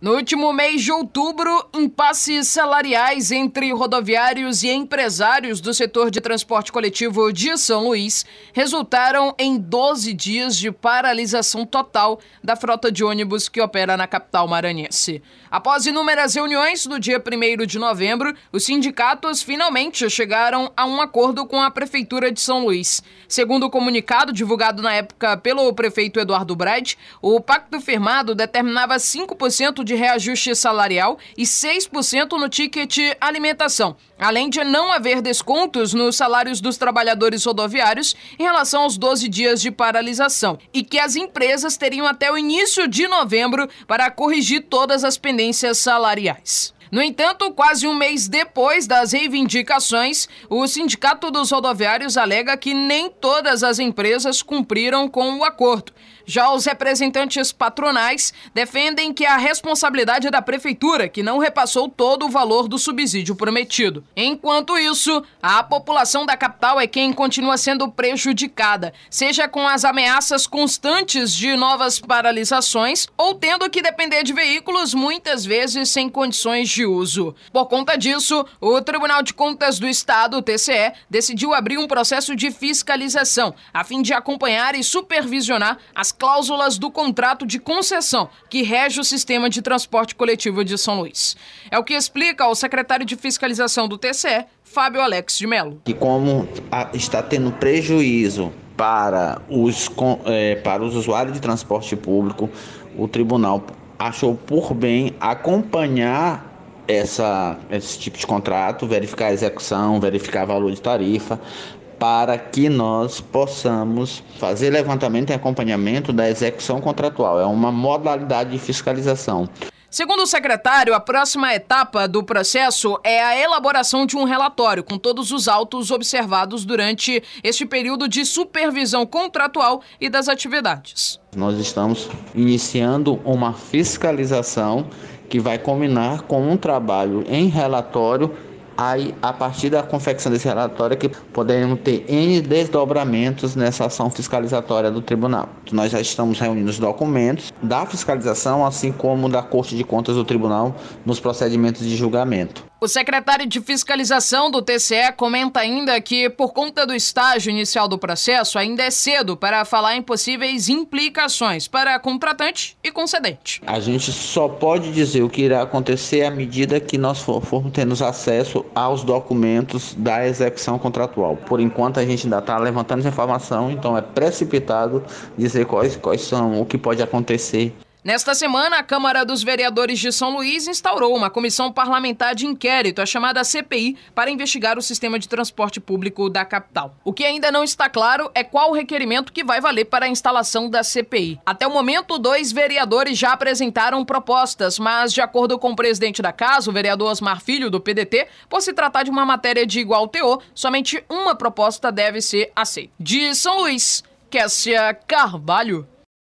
No último mês de outubro, impasses salariais entre rodoviários e empresários do setor de transporte coletivo de São Luís resultaram em 12 dias de paralisação total da frota de ônibus que opera na capital maranhense. Após inúmeras reuniões no dia 1 de novembro, os sindicatos finalmente chegaram a um acordo com a Prefeitura de São Luís. Segundo o comunicado divulgado na época pelo prefeito Eduardo Brade, o pacto firmado determinava 5% de de reajuste salarial e 6% no ticket alimentação, além de não haver descontos nos salários dos trabalhadores rodoviários em relação aos 12 dias de paralisação, e que as empresas teriam até o início de novembro para corrigir todas as pendências salariais. No entanto, quase um mês depois das reivindicações, o Sindicato dos Rodoviários alega que nem todas as empresas cumpriram com o acordo. Já os representantes patronais defendem que a responsabilidade é da prefeitura, que não repassou todo o valor do subsídio prometido. Enquanto isso, a população da capital é quem continua sendo prejudicada, seja com as ameaças constantes de novas paralisações ou tendo que depender de veículos muitas vezes sem condições de uso. Por conta disso, o Tribunal de Contas do Estado, o TCE, decidiu abrir um processo de fiscalização a fim de acompanhar e supervisionar as cláusulas do contrato de concessão que rege o sistema de transporte coletivo de São Luís. É o que explica o secretário de fiscalização do TCE, Fábio Alex de Mello. E como está tendo prejuízo para os, é, para os usuários de transporte público, o tribunal achou por bem acompanhar essa, esse tipo de contrato, verificar a execução, verificar valor de tarifa, para que nós possamos fazer levantamento e acompanhamento da execução contratual. É uma modalidade de fiscalização. Segundo o secretário, a próxima etapa do processo é a elaboração de um relatório com todos os autos observados durante este período de supervisão contratual e das atividades. Nós estamos iniciando uma fiscalização que vai combinar com um trabalho em relatório aí a partir da confecção desse relatório que podemos ter N desdobramentos nessa ação fiscalizatória do tribunal. Nós já estamos reunindo os documentos da fiscalização, assim como da Corte de Contas do Tribunal nos procedimentos de julgamento. O secretário de Fiscalização do TCE comenta ainda que, por conta do estágio inicial do processo, ainda é cedo para falar em possíveis implicações para contratante e concedente. A gente só pode dizer o que irá acontecer à medida que nós formos tendo acesso aos documentos da execução contratual. Por enquanto, a gente ainda está levantando essa informação, então é precipitado dizer quais, quais são o que pode acontecer. Nesta semana, a Câmara dos Vereadores de São Luís instaurou uma comissão parlamentar de inquérito, a chamada CPI, para investigar o sistema de transporte público da capital. O que ainda não está claro é qual o requerimento que vai valer para a instalação da CPI. Até o momento, dois vereadores já apresentaram propostas, mas, de acordo com o presidente da casa, o vereador Osmar Filho, do PDT, por se tratar de uma matéria de igual teor, somente uma proposta deve ser aceita. De São Luís, Kessia Carvalho.